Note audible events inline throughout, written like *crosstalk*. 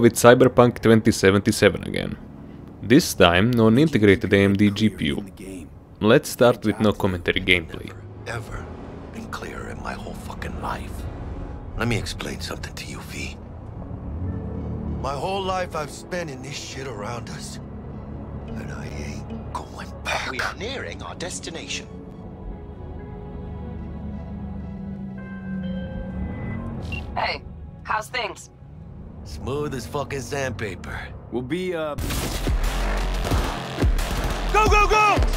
with Cyberpunk 2077 again. This time on integrated AMD GPU. Let's start with no commentary gameplay. Ever been clearer in my whole fucking life. Let me explain something to you, V. My whole life I've spent in this shit around us. And I ain't going back. We are nearing our destination. Hey, how's things? Smooth as fucking sandpaper. We'll be, uh... Go, go, go!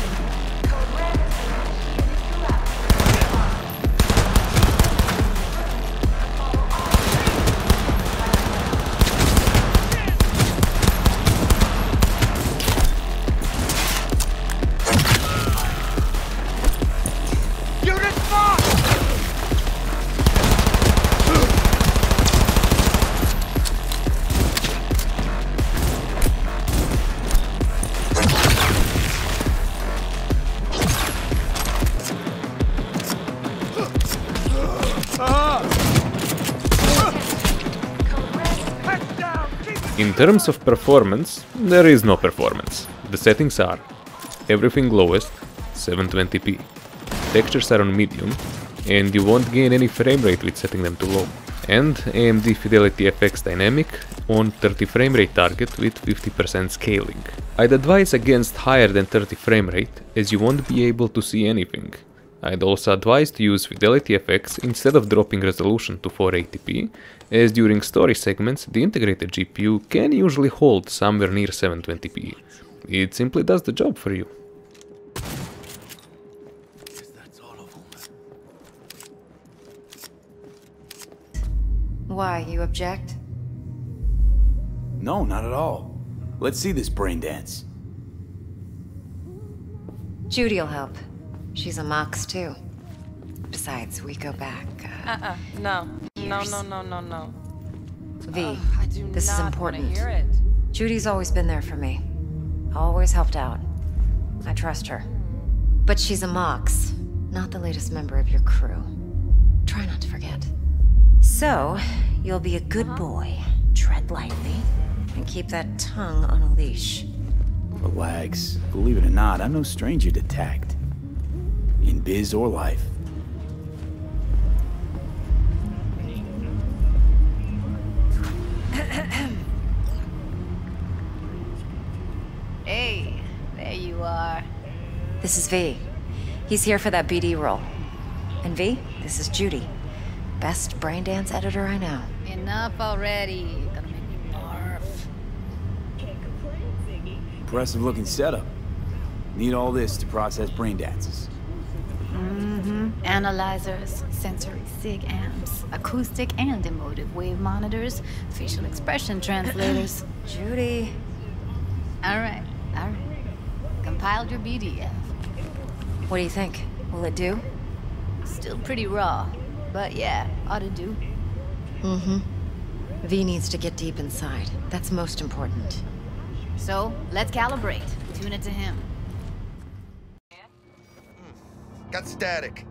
In terms of performance, there is no performance. The settings are everything lowest, 720p. Textures are on medium, and you won't gain any frame rate with setting them to low. And AMD Fidelity FX Dynamic on 30 frame rate target with 50% scaling. I'd advise against higher than 30 frame rate, as you won't be able to see anything. I'd also advise to use Fidelity FX instead of dropping resolution to 480p, as during story segments the integrated GPU can usually hold somewhere near 720p. It simply does the job for you. That's all of them. Why, you object? No, not at all. Let's see this brain dance. Judy'll help. She's a Mox, too. Besides, we go back. Uh, Uh-uh, no. No, Years. no, no, no, no. v, Ugh, I do this is important. hear it. Judy's always been there for me. Always helped out. I trust her. But she's a Mox, not the latest member of your crew. Try not to forget. So, you'll be a good boy, tread lightly, and keep that tongue on a leash. Relax. Believe it or not, I'm no stranger to tact. In biz or life. *coughs* Hey, there you are. This is V. He's here for that BD role. And V, this is Judy. Best brain dance editor I know. Enough already. Gonna make me barf. Impressive looking setup. Need all this to process brain dances. Analyzers, sensory sig amps, acoustic and emotive wave monitors, facial expression translators. *clears throat* Judy. all right, all right. Compiled your BDF. What do you think? Will it do? Still pretty raw, but yeah, ought to do. Mm-hmm. V needs to get deep inside. That's most important. So let's calibrate. Tune it to him. Got static.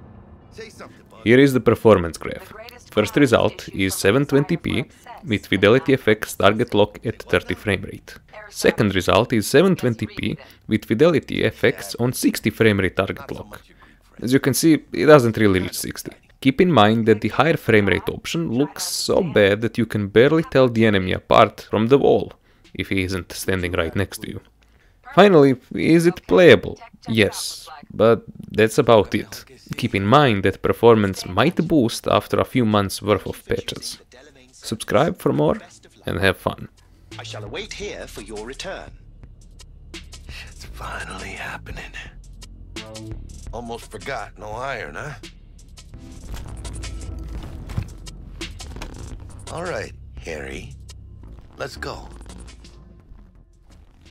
Say something, bud. Here is the performance graph. First result is 720p with Fidelity FX target lock at 30 frame rate. Second result is 720p with Fidelity FX on 60 frame rate target lock. As you can see, it doesn't really reach 60. Keep in mind that the higher frame rate option looks so bad that you can barely tell the enemy apart from the wall if he isn't standing right next to you. Finally, is it playable? Yes, but that's about it. Keep in mind that performance might boost after a few months worth of patches. Subscribe for more and have fun. I shall await here for your return. It's finally happening. Almost forgot, no iron, huh? All right, Harry. Let's go.